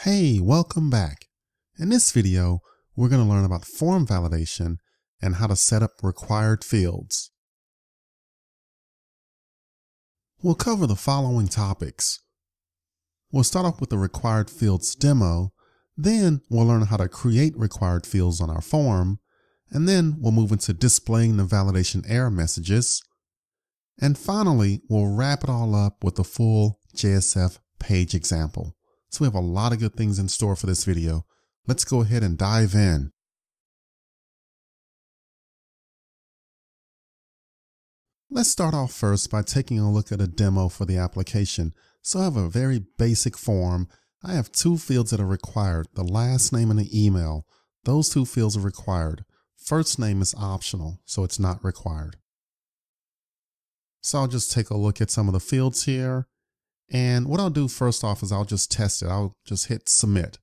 Hey, welcome back. In this video, we're going to learn about form validation and how to set up required fields. We'll cover the following topics. We'll start off with the required fields demo, then we'll learn how to create required fields on our form, and then we'll move into displaying the validation error messages. And finally, we'll wrap it all up with a full JSF page example. So we have a lot of good things in store for this video. Let's go ahead and dive in. Let's start off first by taking a look at a demo for the application. So I have a very basic form. I have two fields that are required, the last name and the email. Those two fields are required. First name is optional, so it's not required. So I'll just take a look at some of the fields here. And what I'll do first off is I'll just test it. I'll just hit submit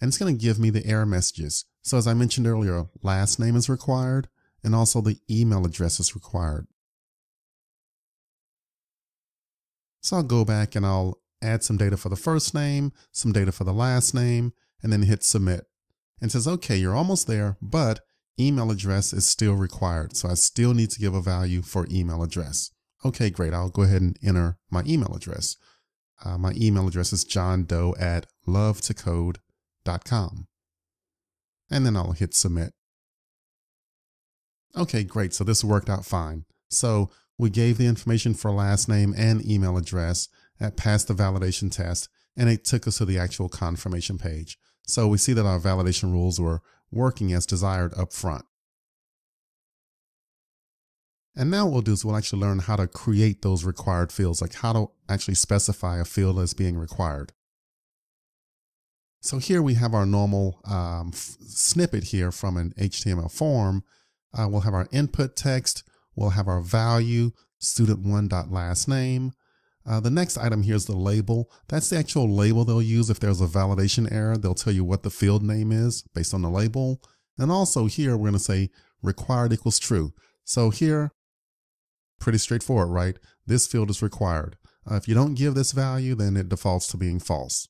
and it's going to give me the error messages. So as I mentioned earlier, last name is required and also the email address is required. So I'll go back and I'll add some data for the first name, some data for the last name, and then hit submit. And says, okay, you're almost there, but email address is still required. So I still need to give a value for email address. Okay, great. I'll go ahead and enter my email address. Uh, my email address is johndoe at luv2code.com. And then I'll hit submit. Okay, great. So this worked out fine. So we gave the information for last name and email address that passed the validation test, and it took us to the actual confirmation page. So we see that our validation rules were working as desired up front. And now what we'll do is we'll actually learn how to create those required fields, like how to actually specify a field as being required. So here we have our normal um, snippet here from an HTML form. Uh, we'll have our input text. We'll have our value, student1.last name. Uh, the next item here is the label. That's the actual label they'll use if there's a validation error. They'll tell you what the field name is based on the label. And also here, we're going to say required equals true. So here, Pretty straightforward, right? This field is required. Uh, if you don't give this value, then it defaults to being false.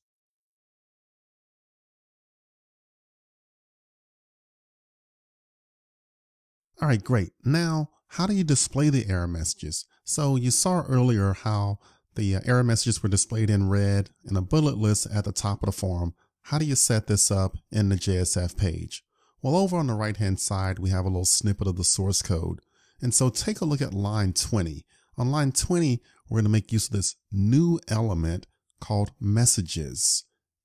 All right, great. Now, how do you display the error messages? So you saw earlier how the uh, error messages were displayed in red in a bullet list at the top of the form. How do you set this up in the JSF page? Well, over on the right hand side, we have a little snippet of the source code. And so take a look at line 20. On line 20, we're going to make use of this new element called messages,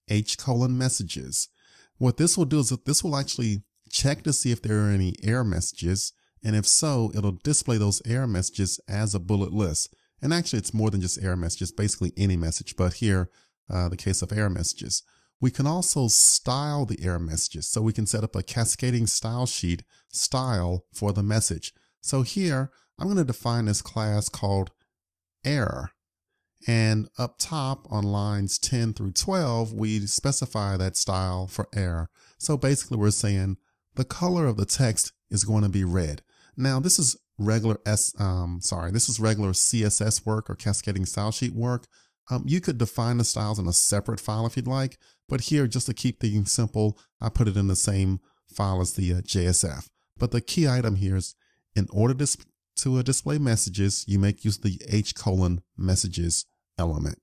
H colon messages. What this will do is that this will actually check to see if there are any error messages. And if so, it'll display those error messages as a bullet list. And actually, it's more than just error messages, basically any message. But here, uh, the case of error messages. We can also style the error messages. So we can set up a cascading style sheet style for the message. So here, I'm going to define this class called error. And up top on lines 10 through 12, we specify that style for error. So basically we're saying the color of the text is going to be red. Now this is regular S, um, sorry, this is regular CSS work or cascading style sheet work. Um, you could define the styles in a separate file if you'd like, but here, just to keep things simple, I put it in the same file as the uh, JSF. But the key item here is in order to, to uh, display messages, you make use of the H colon messages element.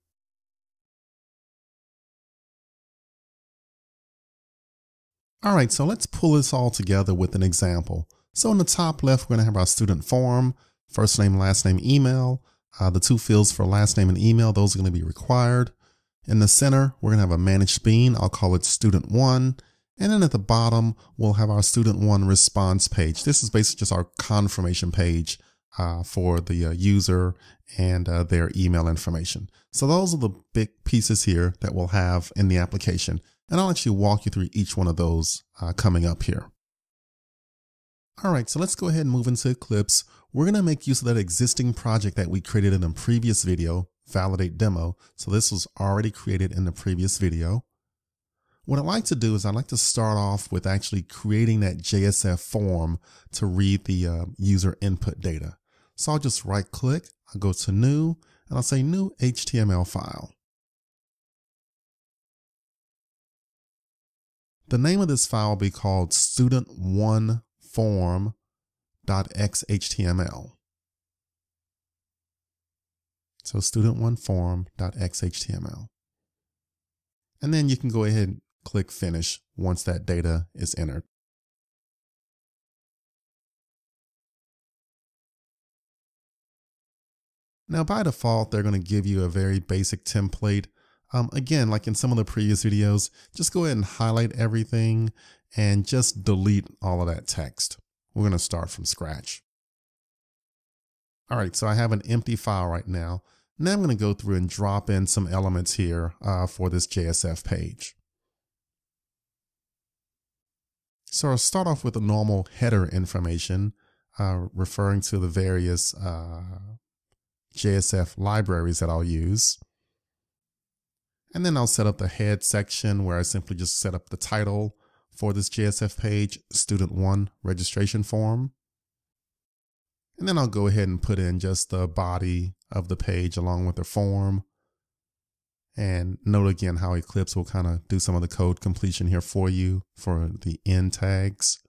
All right, so let's pull this all together with an example. So in the top left, we're going to have our student form, first name, last name, email. Uh, the two fields for last name and email, those are going to be required. In the center, we're going to have a managed bean. I'll call it student one. And then at the bottom, we'll have our student one response page. This is basically just our confirmation page uh, for the uh, user and uh, their email information. So those are the big pieces here that we'll have in the application. And I'll actually walk you through each one of those uh, coming up here. All right, so let's go ahead and move into Eclipse. We're going to make use of that existing project that we created in a previous video, Validate Demo. So this was already created in the previous video. What I like to do is I like to start off with actually creating that JSF form to read the uh, user input data. So I'll just right click, I'll go to new, and I'll say new HTML file. The name of this file will be called student1form.xhtml. So student1form.xhtml. And then you can go ahead click finish once that data is entered. Now by default, they're going to give you a very basic template. Um, again, like in some of the previous videos, just go ahead and highlight everything and just delete all of that text. We're going to start from scratch. All right, so I have an empty file right now. Now I'm going to go through and drop in some elements here uh, for this JSF page. So I'll start off with the normal header information uh, referring to the various uh, JSF libraries that I'll use. And then I'll set up the head section where I simply just set up the title for this JSF page, Student 1 registration form. And then I'll go ahead and put in just the body of the page along with the form. And note again how Eclipse will kind of do some of the code completion here for you for the end tags.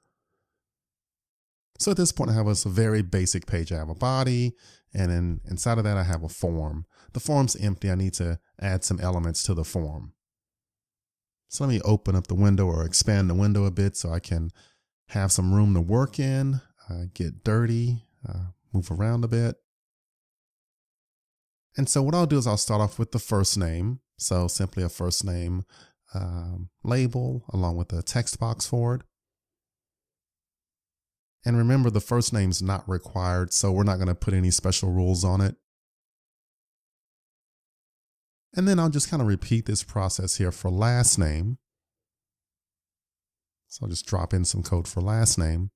So at this point, I have a very basic page. I have a body, and then inside of that, I have a form. The form's empty. I need to add some elements to the form. So let me open up the window or expand the window a bit so I can have some room to work in, uh, get dirty, uh, move around a bit. And so what I'll do is I'll start off with the first name. So simply a first name um, label along with a text box for it. And remember, the first name's not required, so we're not going to put any special rules on it. And then I'll just kind of repeat this process here for last name. So I'll just drop in some code for last name.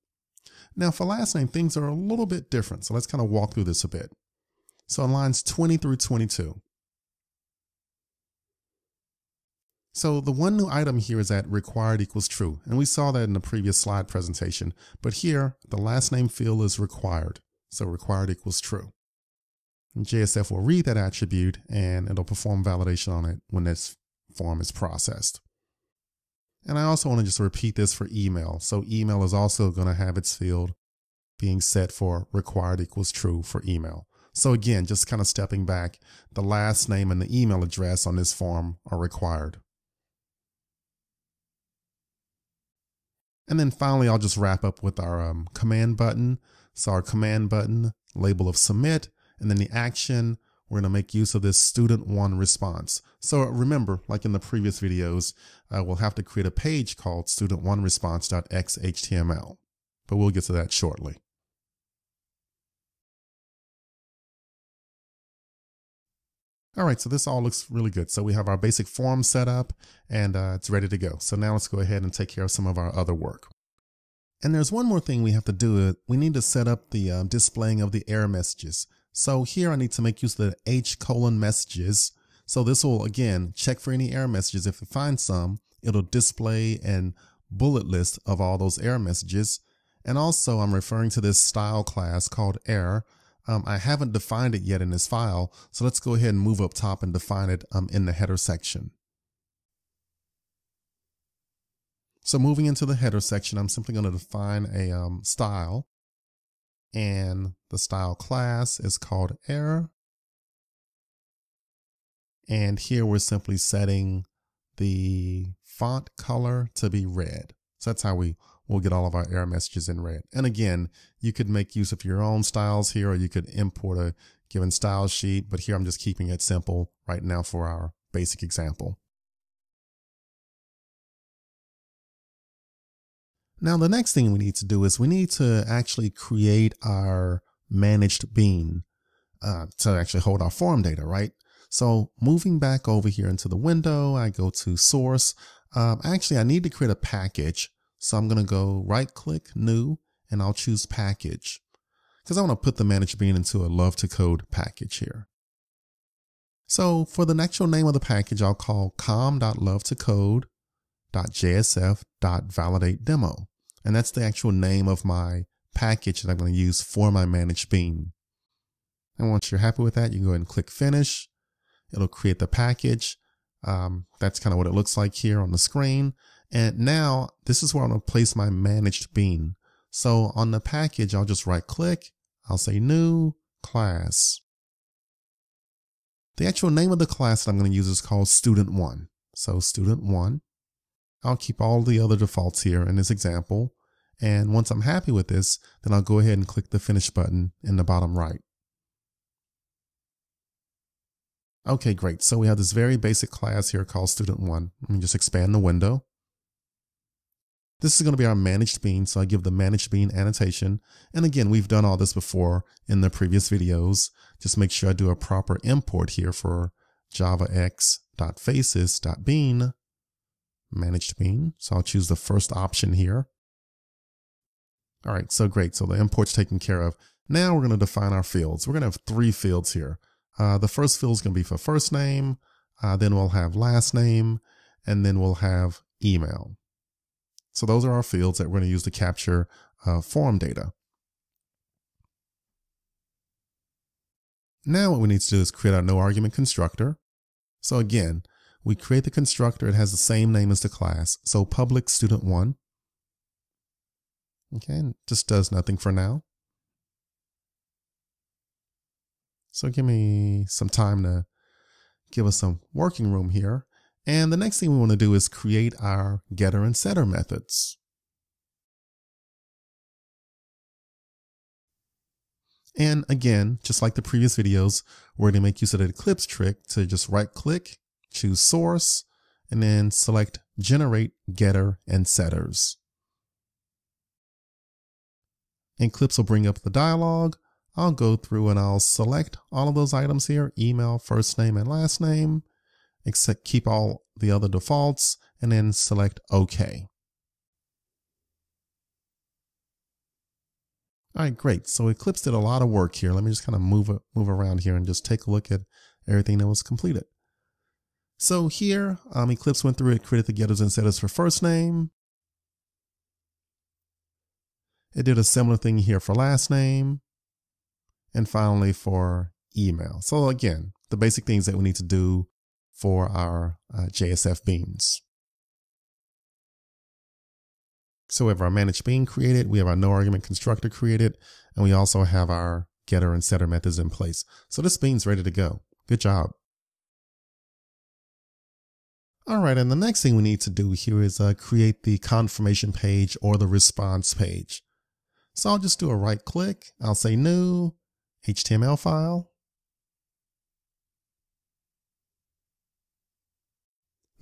Now for last name, things are a little bit different. So let's kind of walk through this a bit. So on lines 20 through 22, So the one new item here is that required equals true. And we saw that in the previous slide presentation. But here, the last name field is required. So required equals true. And JSF will read that attribute and it'll perform validation on it when this form is processed. And I also want to just repeat this for email. So email is also going to have its field being set for required equals true for email. So again, just kind of stepping back, the last name and the email address on this form are required. And then finally, I'll just wrap up with our um, command button. So our command button, label of submit, and then the action, we're going to make use of this student one response. So remember, like in the previous videos, uh, we'll have to create a page called student one response.xhtml, but we'll get to that shortly. All right, so this all looks really good. So we have our basic form set up and uh, it's ready to go. So now let's go ahead and take care of some of our other work. And there's one more thing we have to do. We need to set up the uh, displaying of the error messages. So here I need to make use of the H colon messages. So this will, again, check for any error messages. If it finds some, it'll display and bullet list of all those error messages. And also I'm referring to this style class called error um, I haven't defined it yet in this file, so let's go ahead and move up top and define it um, in the header section. So moving into the header section, I'm simply going to define a um, style and the style class is called error. And here we're simply setting the font color to be red. So that's how we we'll get all of our error messages in red. And again, you could make use of your own styles here, or you could import a given style sheet. But here I'm just keeping it simple right now for our basic example. Now, the next thing we need to do is we need to actually create our managed bean uh, to actually hold our form data, right? So moving back over here into the window, I go to source. Um, actually, I need to create a package so I'm going to go right click new and I'll choose package because I want to put the managed bean into a luv2code package here. So for the actual name of the package, I'll call com.luv2code.jsf.validate demo. And that's the actual name of my package that I'm going to use for my managed bean. And once you're happy with that, you can go ahead and click finish. It'll create the package. Um, that's kind of what it looks like here on the screen. And now this is where I'm going to place my managed bean. So on the package, I'll just right click. I'll say new class. The actual name of the class that I'm going to use is called student one. So student one. I'll keep all the other defaults here in this example. And once I'm happy with this, then I'll go ahead and click the finish button in the bottom right. Okay, great. So we have this very basic class here called student one. Let me just expand the window. This is going to be our managed bean. So I give the managed bean annotation. And again, we've done all this before in the previous videos. Just make sure I do a proper import here for javax.faces.bean managed bean. So I'll choose the first option here. All right, so great. So the import's taken care of. Now we're going to define our fields. We're going to have three fields here. Uh, the first field is going to be for first name. Uh, then we'll have last name, and then we'll have email. So those are our fields that we're going to use to capture uh, form data. Now what we need to do is create our no argument constructor. So again, we create the constructor. It has the same name as the class. So public student one. Okay, and just does nothing for now. So give me some time to give us some working room here. And the next thing we want to do is create our getter and setter methods. And again, just like the previous videos, we're going to make use of the Eclipse trick to just right click, choose source, and then select generate getter and setters. Eclipse will bring up the dialog. I'll go through and I'll select all of those items here, email, first name, and last name, except keep all the other defaults, and then select OK. All right, great. So Eclipse did a lot of work here. Let me just kind of move move around here and just take a look at everything that was completed. So here, um, Eclipse went through it, created the getters and setters for first name, it did a similar thing here for last name and finally for email. So again, the basic things that we need to do for our uh, JSF beans. So we have our managed bean created, we have our no argument constructor created, and we also have our getter and setter methods in place. So this bean's ready to go. Good job. All right, and the next thing we need to do here is uh, create the confirmation page or the response page. So I'll just do a right click. I'll say new HTML file.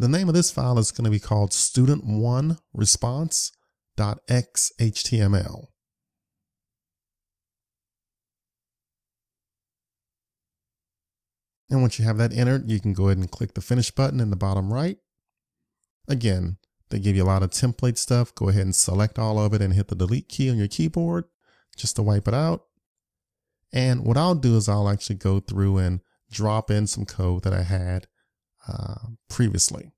The name of this file is going to be called student1 response.xhtml. And once you have that entered, you can go ahead and click the finish button in the bottom right. Again, they give you a lot of template stuff. Go ahead and select all of it and hit the delete key on your keyboard just to wipe it out. And what I'll do is I'll actually go through and drop in some code that I had uh, previously.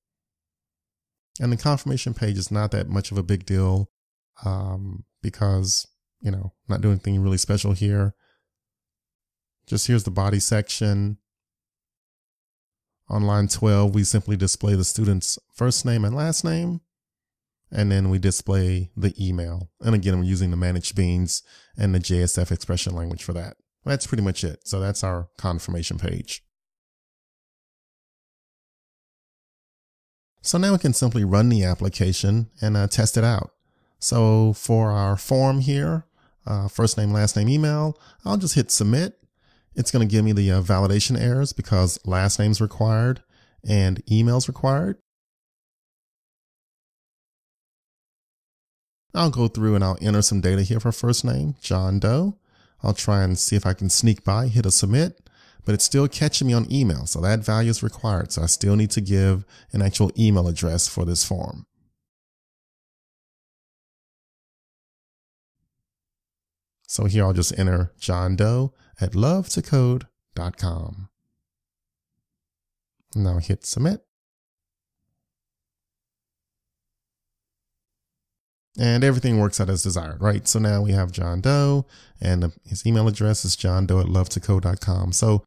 And the confirmation page is not that much of a big deal um, because, you know, not doing anything really special here. Just here's the body section. On line 12, we simply display the student's first name and last name. And then we display the email. And again, we're using the managed beans and the JSF expression language for that. That's pretty much it. So that's our confirmation page. So now we can simply run the application and uh, test it out. So for our form here, uh, first name, last name, email, I'll just hit submit it's going to give me the uh, validation errors because last name's required and email's required. I'll go through and I'll enter some data here for first name, John Doe. I'll try and see if I can sneak by, hit a submit, but it's still catching me on email. So that value is required. So I still need to give an actual email address for this form. So here I'll just enter John Doe at luv2code.com. Now hit submit. And everything works out as desired, right? So now we have John Doe and his email address is johndoe at luv2code.com. So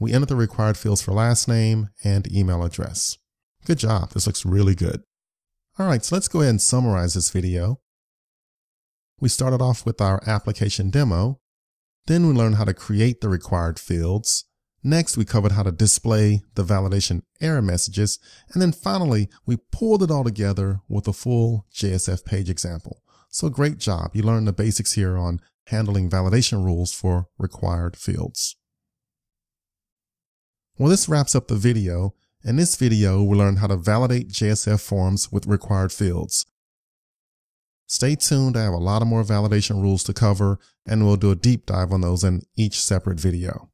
we enter the required fields for last name and email address. Good job. This looks really good. All right, so let's go ahead and summarize this video. We started off with our application demo. Then we learned how to create the required fields. Next, we covered how to display the validation error messages. And then finally, we pulled it all together with a full JSF page example. So great job. You learned the basics here on handling validation rules for required fields. Well, this wraps up the video. In this video, we learned how to validate JSF forms with required fields. Stay tuned. I have a lot of more validation rules to cover and we'll do a deep dive on those in each separate video.